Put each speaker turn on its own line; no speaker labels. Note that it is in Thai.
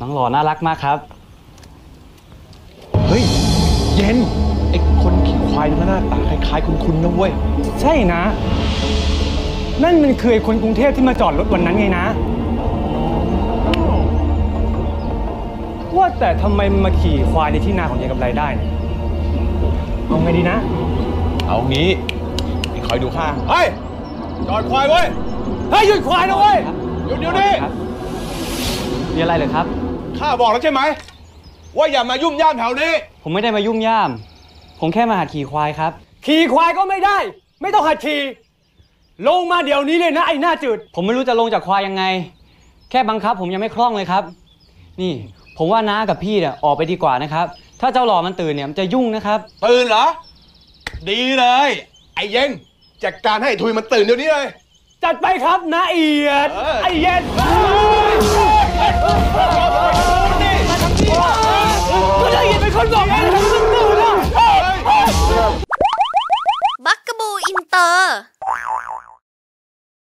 น้องหล่อน่ารักมากครับ
เฮ้ย เย็น ไอ้คนขี่ควายนี่มันหน้าตาคล้ายๆคุณๆนะเว้ย
ใช่นะ นั่นมันคือไอ้คนกรุงเทพที่มาจอดรถวันนั้นไงนะ ว่าแต่ทำไมมันมาขี่ควายในที่นาของยายกำไรได้เนี่ยเอาไงดีนะ
เอางี้ไอ้คอยดูข้าเฮ้ย จอดควายเว้ย
เฮ้ยหยุดควายนะเว้ย
หยุดเดี๋ยวนี้
ครับ มีอะไรเหรอครับ
ข้าบอกแล้วใช่ไหม ว่าอย่ามายุ่มย่ามแถวนี้
ผมไม่ได้มายุ่มย่าม ผมแค่มาหัดขี่ควายครับ
ขี่ควายก็ไม่ได้ ไม่ต้องหัดขี่ลงมาเดี๋ยวนี้เลยนะไอ้หน้าจืด
ผมไม่รู้จะลงจากควายยังไง แค่บังคับผมยังไม่คล่องเลยครับ นี่ ผมว่าน้ากับพี่เนี่ยออกไปดีกว่านะครับ ถ้าเจ้าหล่อมันตื่นเนี่ยมันจะยุ่งนะครับ
ตื่นเหรอ ดีเลย ไอ้เย็นจัดการให้ไอ้ทุยมันตื่นเดี๋ยวนี้เลย
จัดไปครับนะเอียด
เออ
ไอ้เย็น
เฮ้ย